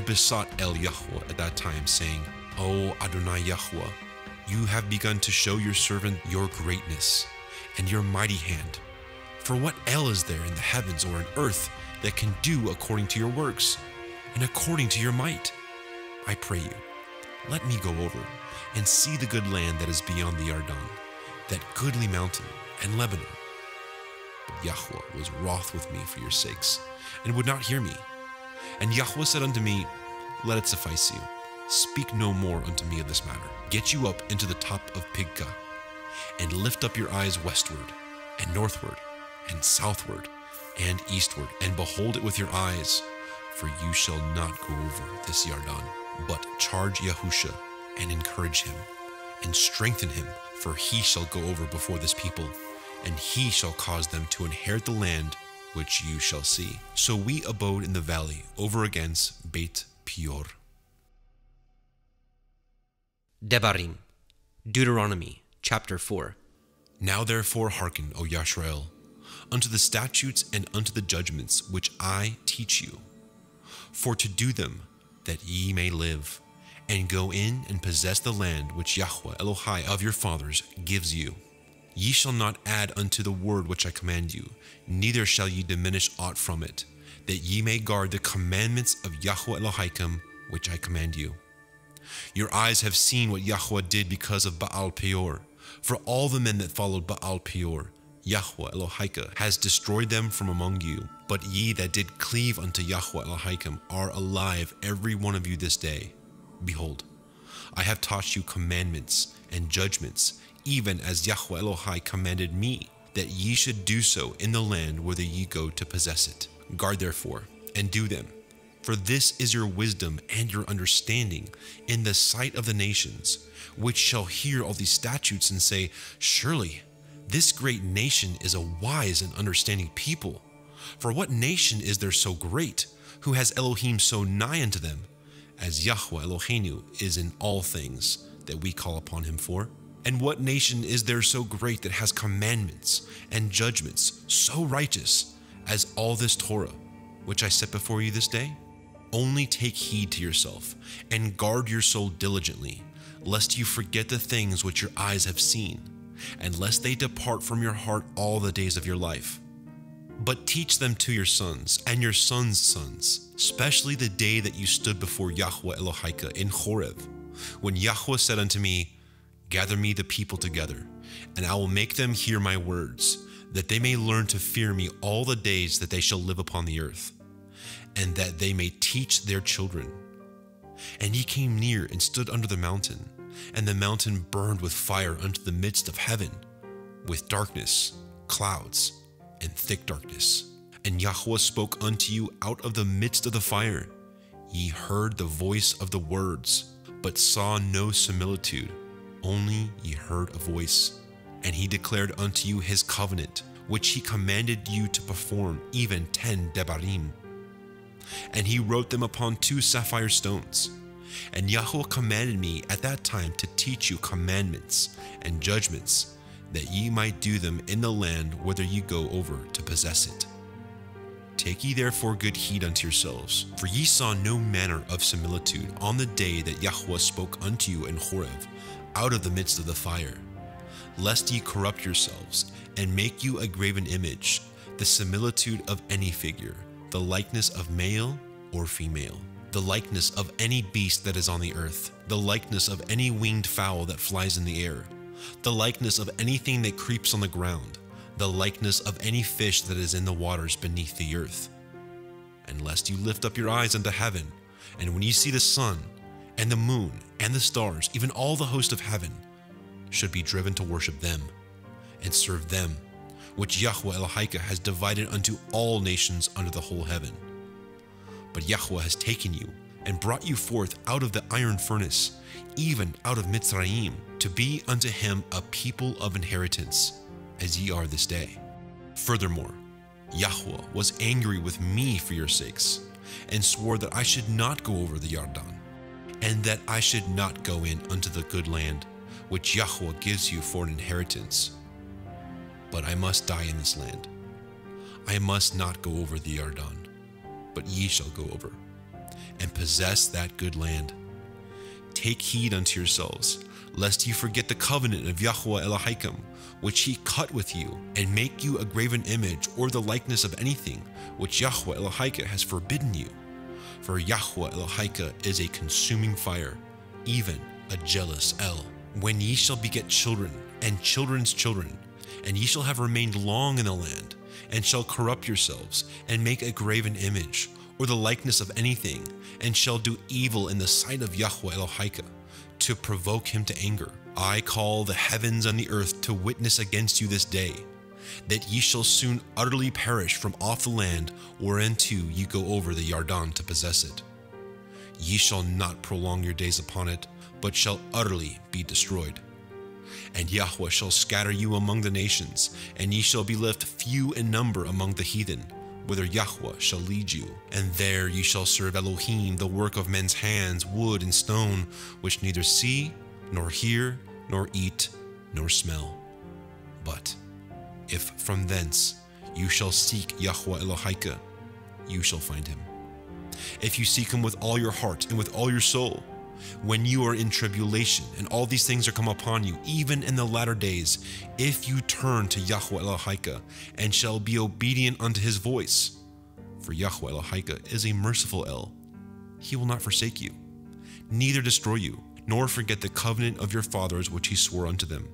I besought El Yahweh at that time, saying, O Adonai Yahweh, you have begun to show your servant your greatness and your mighty hand. For what El is there in the heavens or in earth that can do according to your works and according to your might? I pray you, let me go over and see the good land that is beyond the Yarden, that goodly mountain and Lebanon. But Yahweh was wroth with me for your sakes, and would not hear me. And Yahweh said unto me, Let it suffice you. Speak no more unto me of this matter. Get you up into the top of Pisgah, and lift up your eyes westward, and northward, and southward, and eastward, and behold it with your eyes, for you shall not go over this Yarden, but charge Yahusha, and encourage him, and strengthen him, for he shall go over before this people, and he shall cause them to inherit the land which you shall see. So we abode in the valley over against Beit Peor. Debarim, Deuteronomy chapter 4. Now therefore hearken, O Yashrael, unto the statutes and unto the judgments which I teach you, for to do them, that ye may live, and go in and possess the land which Yahweh Elohai of your fathers gives you. Ye shall not add unto the word which I command you, neither shall ye diminish aught from it, that ye may guard the commandments of Yahweh Elohim, which I command you. Your eyes have seen what Yahweh did because of Baal Peor. For all the men that followed Baal Peor, Yahweh Elohim has destroyed them from among you. But ye that did cleave unto Yahweh Elohim are alive, every one of you this day. Behold, I have taught you commandments and judgments, even as Yahweh Elohai commanded me, that ye should do so in the land whither ye go to possess it. Guard therefore, and do them. For this is your wisdom and your understanding in the sight of the nations, which shall hear all these statutes and say, Surely this great nation is a wise and understanding people. For what nation is there so great, who has Elohim so nigh unto them, as Yahweh Eloheinu is in all things that we call upon him for? And what nation is there so great that has commandments and judgments so righteous as all this Torah, which I set before you this day? Only take heed to yourself and guard your soul diligently, lest you forget the things which your eyes have seen, and lest they depart from your heart all the days of your life. But teach them to your sons and your sons' sons, especially the day that you stood before Yahweh Elohika in Horeb, when Yahweh said unto me, Gather me the people together, and I will make them hear my words, that they may learn to fear me all the days that they shall live upon the earth, and that they may teach their children. And he came near and stood under the mountain, and the mountain burned with fire unto the midst of heaven, with darkness, clouds, and thick darkness. And Yahweh spoke unto you out of the midst of the fire. Ye heard the voice of the words, but saw no similitude, only ye heard a voice. And he declared unto you his covenant, which he commanded you to perform, even ten debarim. And he wrote them upon two sapphire stones. And Yahweh commanded me at that time to teach you commandments and judgments, that ye might do them in the land whither ye go over to possess it. Take ye therefore good heed unto yourselves, for ye saw no manner of similitude on the day that Yahweh spoke unto you in Horeb, out of the midst of the fire, lest ye corrupt yourselves, and make you a graven image, the similitude of any figure, the likeness of male or female, the likeness of any beast that is on the earth, the likeness of any winged fowl that flies in the air, the likeness of anything that creeps on the ground, the likeness of any fish that is in the waters beneath the earth. And lest you lift up your eyes unto heaven, and when you see the sun, and the moon, and the stars, even all the host of heaven, should be driven to worship them, and serve them, which Yahweh Elohika has divided unto all nations under the whole heaven. But Yahweh has taken you, and brought you forth out of the iron furnace, even out of Mitzrayim, to be unto him a people of inheritance, as ye are this day. Furthermore, Yahweh was angry with me for your sakes, and swore that I should not go over the Yarden, and that I should not go in unto the good land, which Yahweh gives you for an inheritance. But I must die in this land. I must not go over the Yarden, but ye shall go over. and possess that good land. Take heed unto yourselves, lest you forget the covenant of Yahweh Elohim, which he cut with you, and make you a graven image or the likeness of anything which Yahweh Elohim has forbidden you. For Yahweh Elohim is a consuming fire, even a jealous El. When ye shall beget children, and children's children, and ye shall have remained long in the land, and shall corrupt yourselves, and make a graven image, or the likeness of anything, and shall do evil in the sight of Yahweh Elohim, to provoke him to anger. I call the heavens and the earth to witness against you this day, that ye shall soon utterly perish from off the land whereinto ye go over the Yarden to possess it. Ye shall not prolong your days upon it, but shall utterly be destroyed. And Yahweh shall scatter you among the nations, and ye shall be left few in number among the heathen, whither Yahweh shall lead you. And there ye shall serve Elohim, the work of men's hands, wood and stone, which neither see, nor hear, nor eat, nor smell. But if from thence you shall seek Yahweh Elohim, you shall find him. If you seek him with all your heart and with all your soul, when you are in tribulation and all these things are come upon you, even in the latter days, if you turn to Yahweh Elohim and shall be obedient unto his voice. For Yahweh Elohim is a merciful El. He will not forsake you, neither destroy you, nor forget the covenant of your fathers which he swore unto them.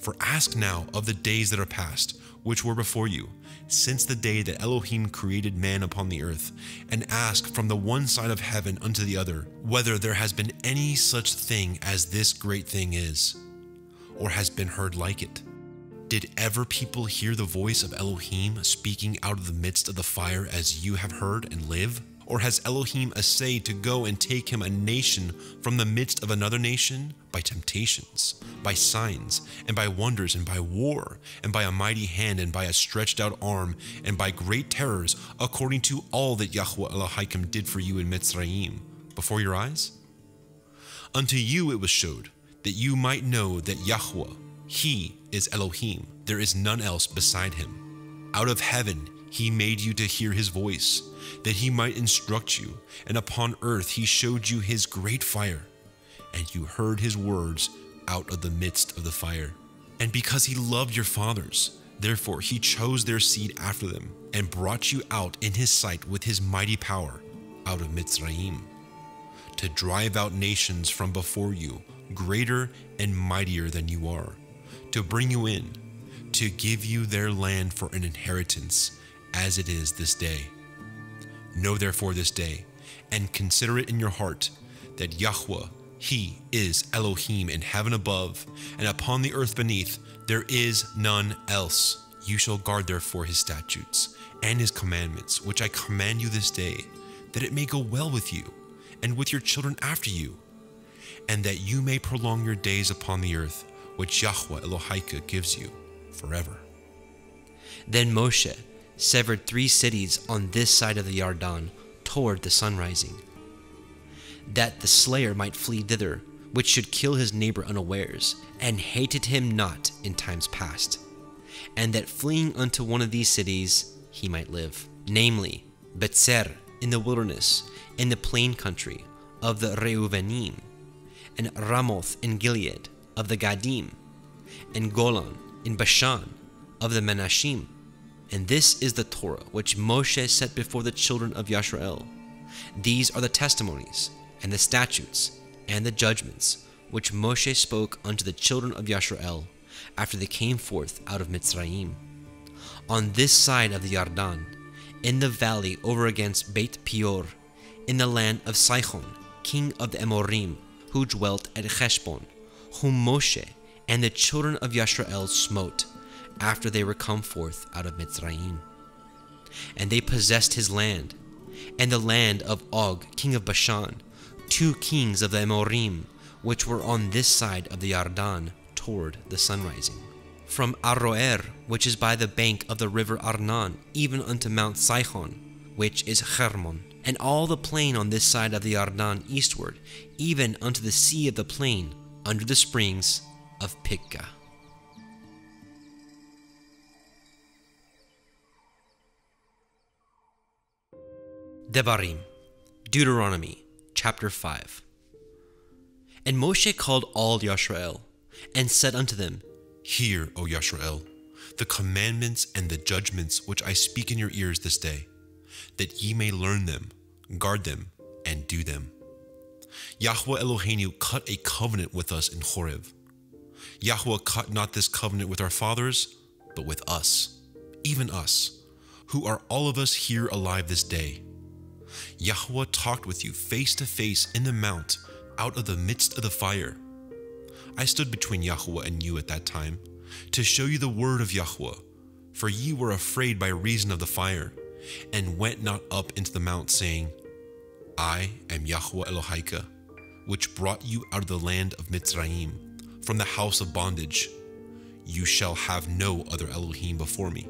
For ask now of the days that are past, which were before you, since the day that Elohim created man upon the earth, and ask from the one side of heaven unto the other, whether there has been any such thing as this great thing is, or has been heard like it. Did ever people hear the voice of Elohim speaking out of the midst of the fire as you have heard and live? Or has Elohim essayed to go and take him a nation from the midst of another nation by temptations, by signs, and by wonders, and by war, and by a mighty hand, and by a stretched out arm, and by great terrors, according to all that Yahweh Elohim did for you in Mitzrayim, before your eyes? Unto you it was showed, that you might know that Yahweh, He is Elohim, there is none else beside Him. Out of heaven He made you to hear His voice that he might instruct you, and upon earth he showed you his great fire, and you heard his words out of the midst of the fire. And because he loved your fathers, therefore he chose their seed after them, and brought you out in his sight with his mighty power out of Mitzrayim, to drive out nations from before you, greater and mightier than you are, to bring you in, to give you their land for an inheritance, as it is this day. Know therefore this day, and consider it in your heart, that Yahweh, He is Elohim in heaven above, and upon the earth beneath, there is none else. You shall guard therefore His statutes and His commandments, which I command you this day, that it may go well with you, and with your children after you, and that you may prolong your days upon the earth, which Yahweh Elohim gives you forever. Then Moshe severed three cities on this side of the Yarden toward the sun rising, that the slayer might flee thither, which should kill his neighbor unawares, and hated him not in times past, and that fleeing unto one of these cities he might live, namely Betzer in the wilderness, in the plain country of the Reuvenim, and Ramoth in Gilead of the Gadim, and Golan in Bashan of the Menashim and this is the Torah which Moshe set before the children of Yashrael. These are the testimonies, and the statutes, and the judgments, which Moshe spoke unto the children of Yashrael after they came forth out of Mitzrayim. On this side of the Yarden, in the valley over against Beit Peor, in the land of Sihon, king of the Amorim, who dwelt at Heshbon, whom Moshe and the children of Yashrael smote, after they were come forth out of Mitzrayim. And they possessed his land, and the land of Og, king of Bashan, two kings of the Amorim, which were on this side of the Yarden toward the sunrising. From Aroer, which is by the bank of the river Arnon, even unto Mount Sihon, which is Hermon, and all the plain on this side of the Yarden eastward, even unto the sea of the plain, under the springs of Pisgah. Devarim, Deuteronomy chapter 5 And Moshe called all Yashrael, and said unto them, Hear, O Yashrael, the commandments and the judgments which I speak in your ears this day, that ye may learn them, guard them, and do them. Yahweh Eloheinu cut a covenant with us in Horeb. Yahweh cut not this covenant with our fathers, but with us, even us, who are all of us here alive this day. Yahweh talked with you face to face in the mount out of the midst of the fire. I stood between Yahweh and you at that time to show you the word of Yahweh, for ye were afraid by reason of the fire, and went not up into the mount, saying, I am Yahweh Elohika, which brought you out of the land of Mitzrayim, from the house of bondage. You shall have no other Elohim before me.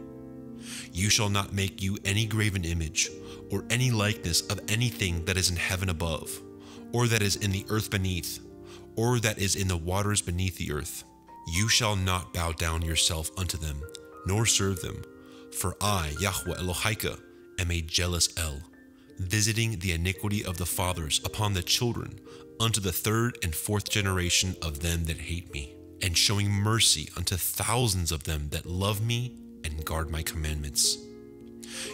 You shall not make you any graven image, or any likeness of anything that is in heaven above, or that is in the earth beneath, or that is in the waters beneath the earth. You shall not bow down yourself unto them, nor serve them, for I, Yahweh Elohika, am a jealous El, visiting the iniquity of the fathers upon the children unto the third and fourth generation of them that hate me, and showing mercy unto thousands of them that love me and guard my commandments.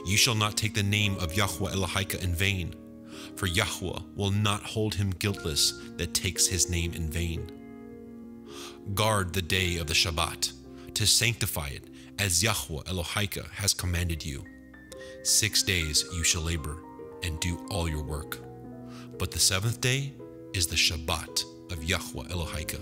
You shall not take the name of Yahweh Elohika in vain, for Yahweh will not hold him guiltless that takes his name in vain. Guard the day of the Shabbat, to sanctify it, as Yahweh Elohika has commanded you. Six days you shall labor and do all your work. But the seventh day is the Shabbat of Yahweh Elohika.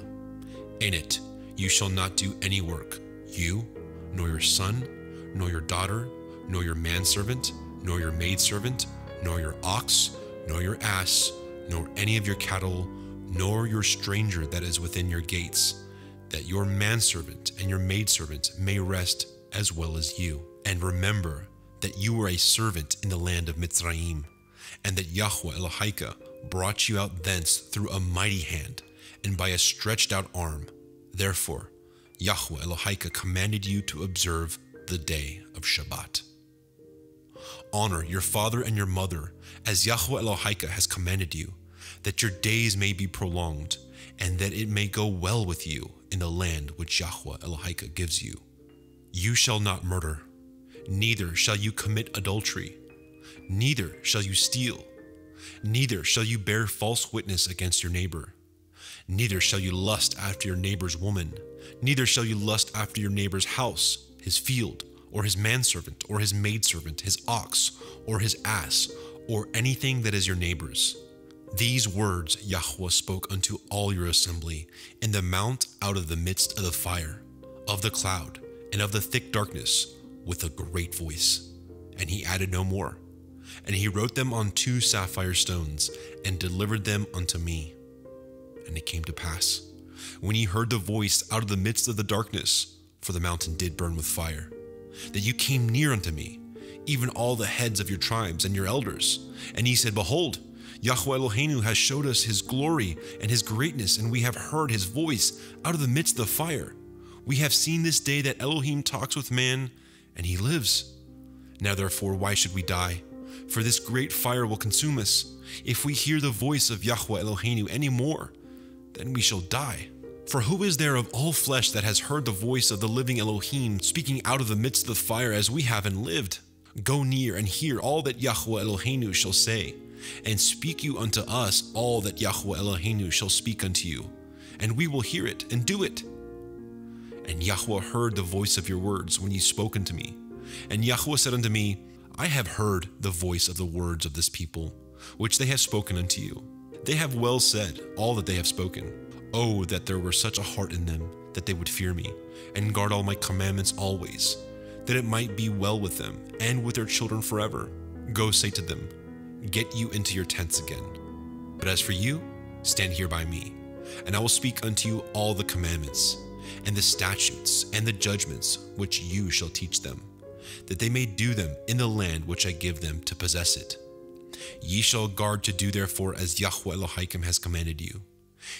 In it you shall not do any work, you, nor your son, nor your daughter, nor your manservant, nor your maidservant, nor your ox, nor your ass, nor any of your cattle, nor your stranger that is within your gates, that your manservant and your maidservant may rest as well as you. And remember that you were a servant in the land of Mitzrayim, and that Yahweh Elohika brought you out thence through a mighty hand and by a stretched out arm. Therefore, Yahweh Elohika commanded you to observe the day of Shabbat. Honor your father and your mother, as Yahweh Elohika has commanded you, that your days may be prolonged, and that it may go well with you in the land which Yahweh Elohika gives you. You shall not murder, neither shall you commit adultery, neither shall you steal, neither shall you bear false witness against your neighbor, neither shall you lust after your neighbor's woman, neither shall you lust after your neighbor's house, his field, or his manservant, or his maidservant, his ox, or his ass, or anything that is your neighbor's. These words Yahweh spoke unto all your assembly in the mount out of the midst of the fire, of the cloud, and of the thick darkness, with a great voice. And he added no more. And he wrote them on two sapphire stones, and delivered them unto me. And it came to pass, when he heard the voice out of the midst of the darkness, for the mountain did burn with fire, that you came near unto me, even all the heads of your tribes and your elders. And he said, Behold, Yahweh Eloheinu has showed us his glory and his greatness, and we have heard his voice out of the midst of the fire. We have seen this day that Elohim talks with man, and he lives. Now therefore, why should we die? For this great fire will consume us. If we hear the voice of Yahweh Eloheinu any more, then we shall die. For who is there of all flesh that has heard the voice of the living Elohim speaking out of the midst of the fire as we have and lived? Go near and hear all that Yahweh Eloheinu shall say, and speak you unto us all that Yahweh Eloheinu shall speak unto you, and we will hear it and do it. And Yahweh heard the voice of your words when ye spoke unto me. And Yahweh said unto me, I have heard the voice of the words of this people, which they have spoken unto you. They have well said all that they have spoken. Oh, that there were such a heart in them, that they would fear me, and guard all my commandments always, that it might be well with them, and with their children forever. Go say to them, Get you into your tents again. But as for you, stand here by me, and I will speak unto you all the commandments, and the statutes, and the judgments which you shall teach them, that they may do them in the land which I give them to possess it. Ye shall guard to do therefore as Yahweh Elohim has commanded you.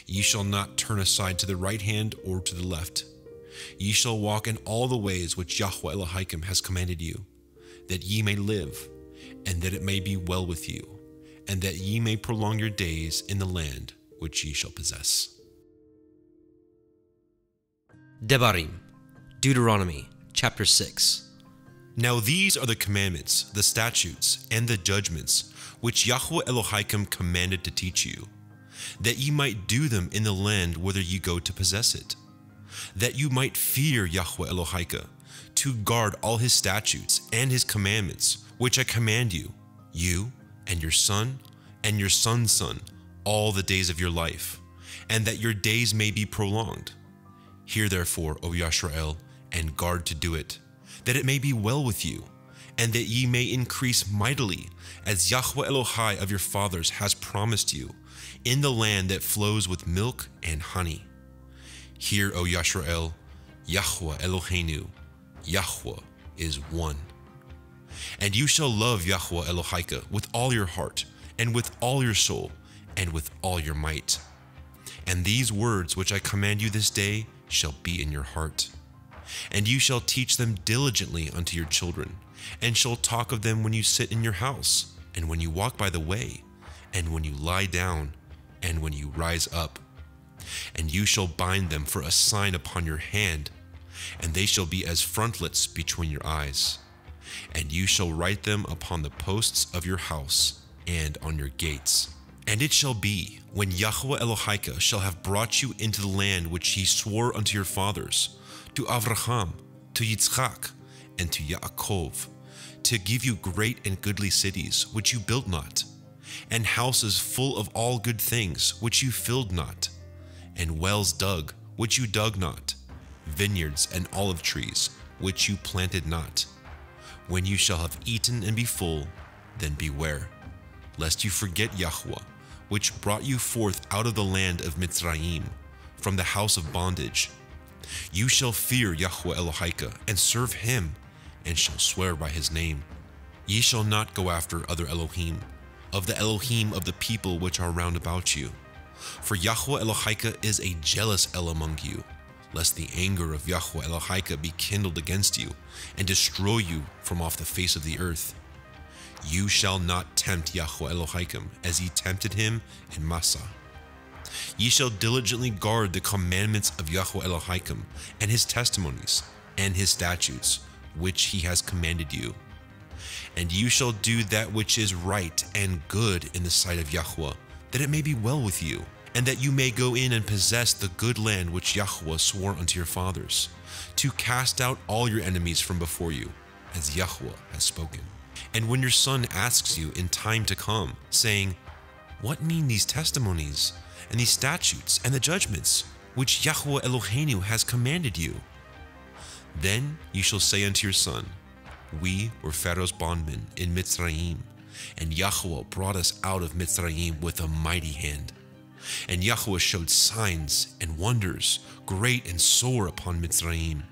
Ye shall not turn aside to the right hand or to the left. Ye shall walk in all the ways which Yahweh Elohim has commanded you, that ye may live, and that it may be well with you, and that ye may prolong your days in the land which ye shall possess. Debarim, Deuteronomy chapter 6. Now these are the commandments, the statutes, and the judgments which Yahweh Elohim commanded to teach you, that ye might do them in the land whither ye go to possess it, that you might fear Yahweh Elohim, to guard all his statutes and his commandments, which I command you, you and your son and your son's son, all the days of your life, and that your days may be prolonged. Hear therefore, O Yashrael, and guard to do it, that it may be well with you, and that ye may increase mightily, as Yahweh Elohai of your fathers has promised you, in the land that flows with milk and honey. Hear, O Yashrael, Yahweh Eloheinu, Yahweh is one. And you shall love Yahweh Elohika with all your heart, and with all your soul, and with all your might. And these words which I command you this day shall be in your heart. And you shall teach them diligently unto your children, and shall talk of them when you sit in your house, and when you walk by the way, and when you lie down, and when you rise up. And you shall bind them for a sign upon your hand, and they shall be as frontlets between your eyes. And you shall write them upon the posts of your house and on your gates. And it shall be, when Yahweh Elohika shall have brought you into the land which he swore unto your fathers, to Avraham, to Yitzchak, and to Yaakov, to give you great and goodly cities which you built not, and houses full of all good things which you filled not, and wells dug which you dug not, vineyards and olive trees which you planted not. When you shall have eaten and be full, then beware, lest you forget Yahweh, which brought you forth out of the land of Mitzrayim, from the house of bondage. You shall fear Yahweh Elohika, and serve him, and shall swear by his name. Ye shall not go after other Elohim, of the Elohim of the people which are round about you. For Yahweh Elohika is a jealous El among you, lest the anger of Yahweh Elohika be kindled against you, and destroy you from off the face of the earth. You shall not tempt Yahweh Elohim as ye tempted him in Massah. Ye shall diligently guard the commandments of Yahweh Elohim and his testimonies and his statutes, which he has commanded you. And you shall do that which is right and good in the sight of Yahweh, that it may be well with you, and that you may go in and possess the good land which Yahweh swore unto your fathers, to cast out all your enemies from before you, as Yahweh has spoken. And when your son asks you in time to come, saying, What mean these testimonies, and these statutes, and the judgments, which Yahweh Eloheinu has commanded you? Then you shall say unto your son, We were Pharaoh's bondmen in Mitzrayim, and Yahweh brought us out of Mitzrayim with a mighty hand. And Yahweh showed signs and wonders, great and sore, upon Mitzrayim,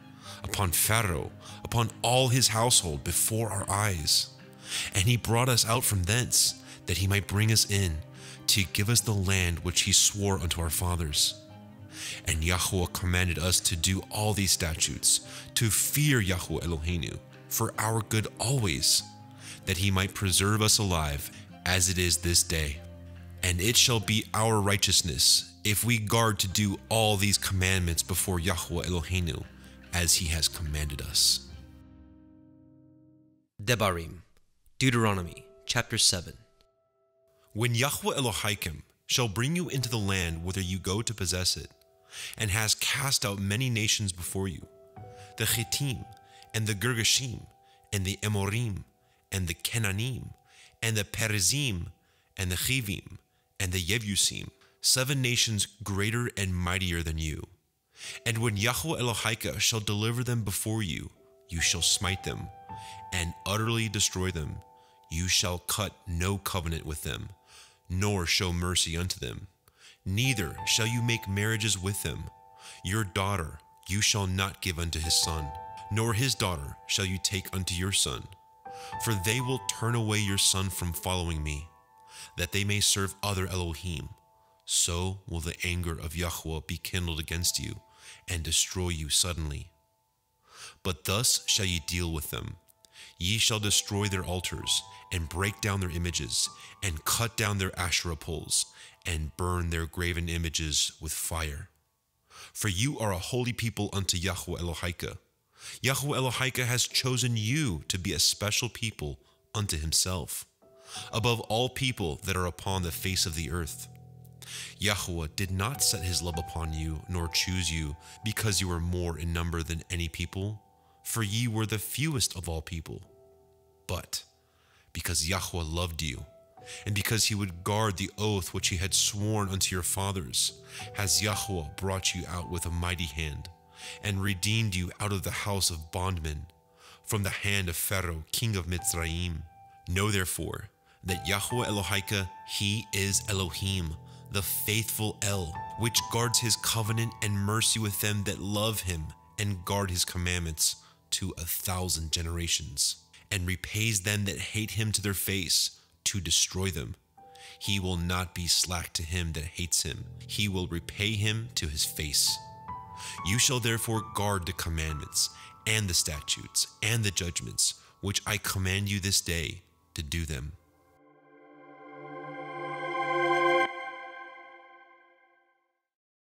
upon Pharaoh, upon all his household before our eyes. And he brought us out from thence, that he might bring us in, to give us the land which he swore unto our fathers. And Yahweh commanded us to do all these statutes, to fear Yahweh Eloheinu, for our good always, that he might preserve us alive, as it is this day. And it shall be our righteousness, if we guard to do all these commandments before Yahweh Eloheinu, as he has commanded us. Debarim, Deuteronomy chapter 7. When Yahweh Elohim shall bring you into the land whither you go to possess it, and has cast out many nations before you, the Chittim, and the Girgashim, and the Emorim, and the Kenanim, and the Perizim, and the Chivim, and the Yebusim, seven nations greater and mightier than you. And when Yahweh Elohika shall deliver them before you, you shall smite them, and utterly destroy them. You shall cut no covenant with them, nor show mercy unto them. Neither shall you make marriages with them. Your daughter you shall not give unto his son, nor his daughter shall you take unto your son. For they will turn away your son from following me, that they may serve other Elohim. So will the anger of Yahweh be kindled against you, and destroy you suddenly. But thus shall ye deal with them. Ye shall destroy their altars, and break down their images, and cut down their Asherah poles, and burn their graven images with fire. For you are a holy people unto Yahweh Elohika. Yahweh Elohika has chosen you to be a special people unto himself, above all people that are upon the face of the earth. Yahweh did not set his love upon you, nor choose you, because you were more in number than any people, for ye were the fewest of all people. But because Yahweh loved you, and because he would guard the oath which he had sworn unto your fathers, has Yahweh brought you out with a mighty hand, and redeemed you out of the house of bondmen, from the hand of Pharaoh, king of Mitzrayim. Know therefore that Yahweh Elohika, he is Elohim, the faithful El, which guards his covenant and mercy with them that love him and guard his commandments to a thousand generations, and repays them that hate him to their face to destroy them. He will not be slack to him that hates him, he will repay him to his face. You shall therefore guard the commandments, and the statutes, and the judgments, which I command you this day to do them.